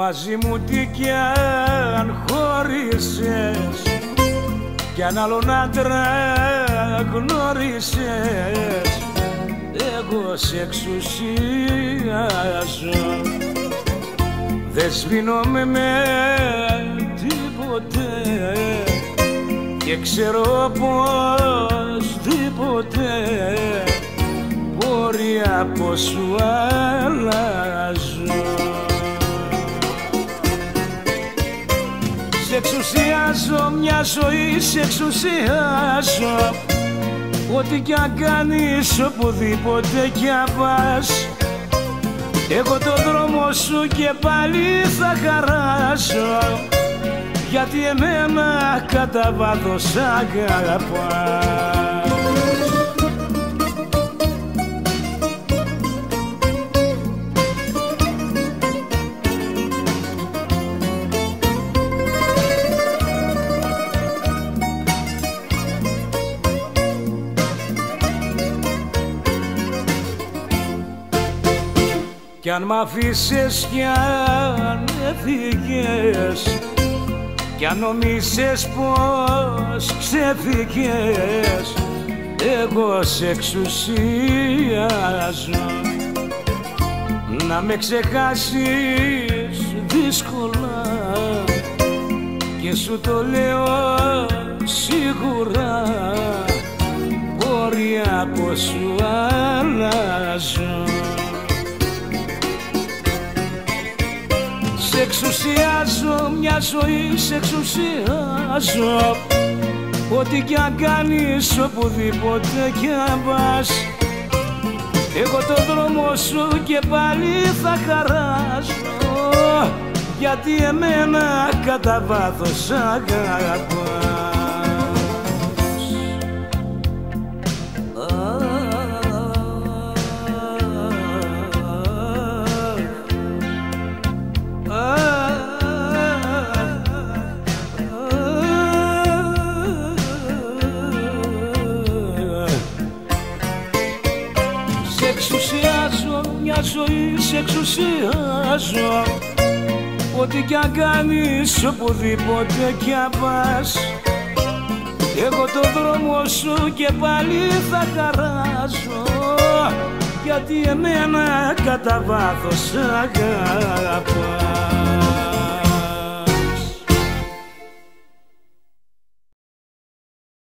Μαζί μου τι κι αν χώρισες Κι αν άλλον άντρα γνώρισες. Εγώ σε εξουσιάζω. Δεν σβήνομαι με τίποτε Και ξέρω πως τίποτε Μπορεί από σου εξουσιάζω μια ζωή, σε εξουσιάζω. Ό,τι κι αν κάνεις οπουδήποτε κι αν πας Εγώ το δρόμο σου και πάλι θα χαράσω. Γιατί εμένα κατά βάθος αγαπάς Κι αν μ' αφήσεις κι αν έφυγες Κι αν νομίζεις πως ξεφύγες Εγώ σε εξουσιάζω Να με ξεχάσεις δύσκολα Και σου το λέω σίγουρα Μπορεί από σου αλλάζω Σε εξουσιάζω μια ζωή, σε εξουσιάζω. Ό,τι κι αν κάνεις, οπουδήποτε κι αν πας Εγώ το δρόμο σου και πάλι θα χαράσω Γιατί εμένα κατά βάθος αγαπάς μια ζωή σε εξουσιάζω. Ό,τι κι αν κάνεις οπουδήποτε κι αν πας Εγώ το δρόμο σου και πάλι θα χαράζω. Γιατί εμένα κατά βάθος αγαπάς